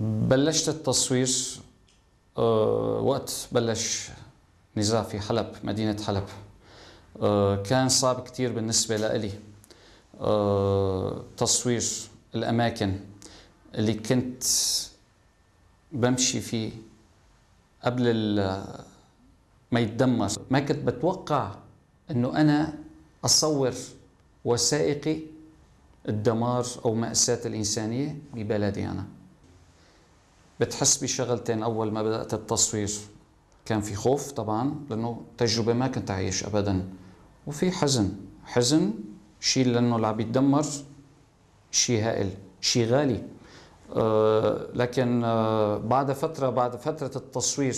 بلشت التصوير آه، وقت بلش نزاع في حلب مدينة حلب. آه، كان صعب كتير بالنسبة لإلي. آه، تصوير الأماكن اللي كنت بمشي فيه قبل ما يتدمر. ما كنت بتوقع إنه أنا أصور وثائقي الدمار أو مأساة الإنسانية ببلدي أنا. بتحس بشغلتين. أول ما بدأت التصوير كان في خوف طبعا لأنه تجربة ما كنت اعيش ابدا. وفي حزن. حزن شيء لأنه اللي عم يتدمر شيء هائل شيء غالي. آه لكن آه بعد فترة بعد فترة التصوير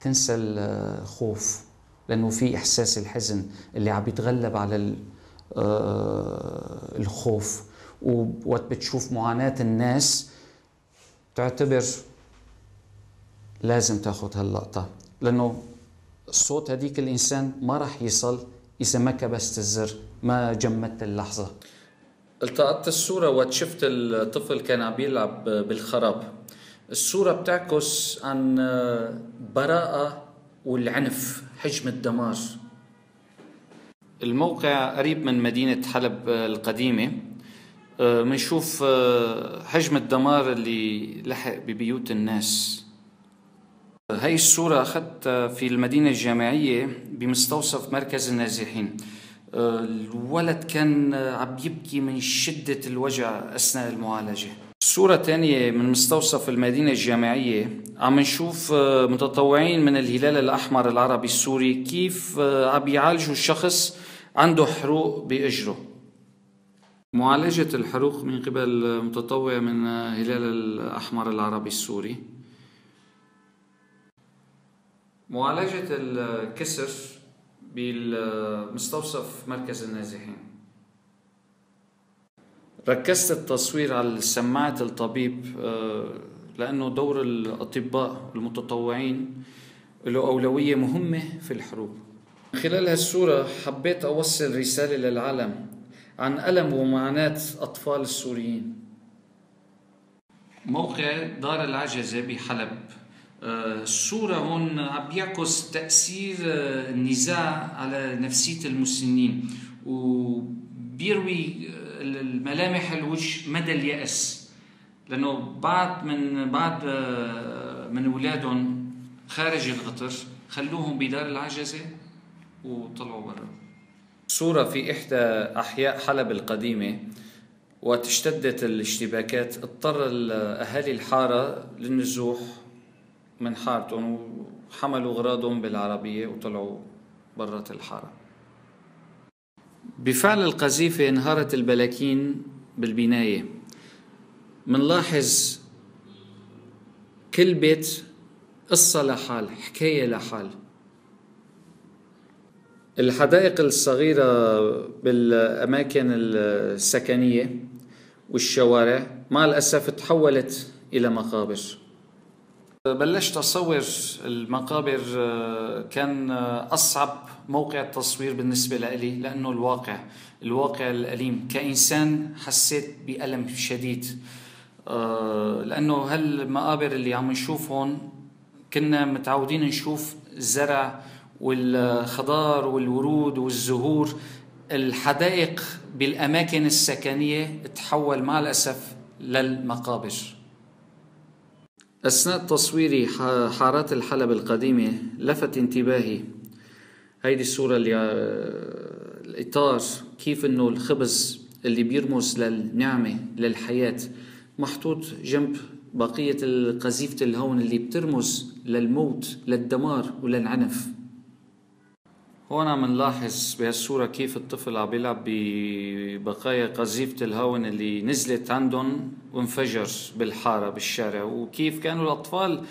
تنسى الخوف لأنه في إحساس الحزن اللي عم يتغلب على آه الخوف. ووقت بتشوف معاناة الناس تعتبر لازم تاخذ هاللقطة لأنه صوت هديك الإنسان ما راح يصل إذا ما كبست الزر ما جمدت اللحظة. التقطت الصورة وقت شفت الطفل كان عم يلعب بالخراب. الصورة بتعكس عن براءة والعنف حجم الدمار. الموقع قريب من مدينة حلب القديمة. بنشوف حجم الدمار اللي لحق ببيوت الناس. هاي الصورة أخذتها في المدينة الجامعية بمستوصف مركز النازحين. الولد كان عم يبكي من شدة الوجع أثناء المعالجة. صورة تانية من مستوصف المدينة الجامعية. عم نشوف متطوعين من الهلال الأحمر العربي السوري كيف عم يعالجوا الشخص عنده حروق بإجره. معالجة الحروق من قبل متطوع من هلال الأحمر العربي السوري. معالجة الكسر بالمستوصف مركز النازحين. ركزت التصوير على سماعة الطبيب لأنه دور الأطباء المتطوعين له أولوية مهمة في الحروب خلال هالصورة حبيت أوصل رسالة للعالم. عن ألم ومعاناة أطفال السوريين. موقع دار العجزة بحلب. الصورة هون عم بيعكس تأثير النزاع على نفسية المسنين وبيروي الملامح الوجه مدى اليأس. لأنه بعد من بعد من أولادهم خارج القطر خلوهم بدار العجزة وطلعوا برا. صورة في إحدى أحياء حلب القديمة وقت اشتدت الاشتباكات اضطر أهالي الحارة للنزوح من حارتهم وحملوا أغراضهم بالعربية وطلعوا برات الحارة. بفعل القذيفة انهارت البلاكين بالبناية. منلاحظ كل بيت قصة لحال حكاية لحال. الحدائق الصغيرة بالأماكن السكنية والشوارع مع الأسف تحولت إلى مقابر. بلشت أصور المقابر كان أصعب موقع التصوير بالنسبة لي لأنه الواقع الواقع الأليم. كإنسان حسيت بألم شديد لأنه هالمقابر اللي عم نشوفهم كنا متعودين نشوف الزرع والخضار والورود والزهور الحدائق بالأماكن السكنية تحول مع الأسف للمقابر. أثناء تصويري حارات الحلب القديمة لفت انتباهي. هيدي الصورة اللي الإطار كيف إنه الخبز اللي بيرمز للنعمة للحياة محطوط جنب بقية قذيفة الهون اللي بترمز للموت للدمار وللعنف. هون عم نلاحظ بهالصورة كيف الطفل عم بيلعب ببقايا قذيفة الهون اللي نزلت عندهم وانفجر بالحارة بالشارع. وكيف كانوا الأطفال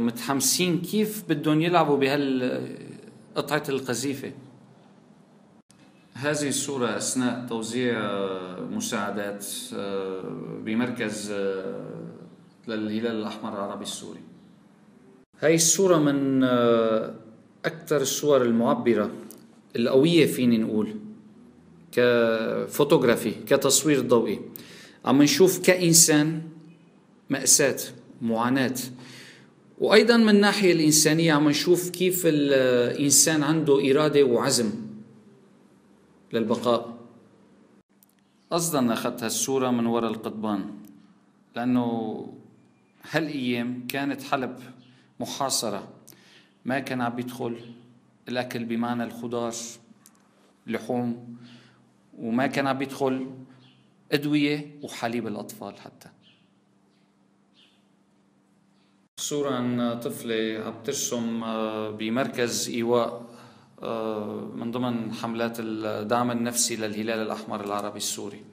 متحمسين كيف بدهم يلعبوا بهالقطعة القذيفة. هذه الصورة أثناء توزيع مساعدات بمركز للهلال الأحمر العربي السوري. هاي الصورة من أكثر الصور المعبرة القوية فيني نقول كفوتوغرافي كتصوير ضوئي. عم نشوف كإنسان مأساة معاناة. وأيضا من الناحية الإنسانية عم نشوف كيف الإنسان عنده إرادة وعزم للبقاء. قصدا أخذت هالصورة من وراء القضبان لأنه هالأيام كانت حلب محاصرة. ما كان عم بيدخل الأكل بمعنى الخضار لحوم وما كان عم بيدخل أدوية وحليب الأطفال حتى. صورة عن طفلة عم ترسم آه، بمركز إيواء آه، من ضمن حملات الدعم النفسي للهلال الأحمر العربي السوري.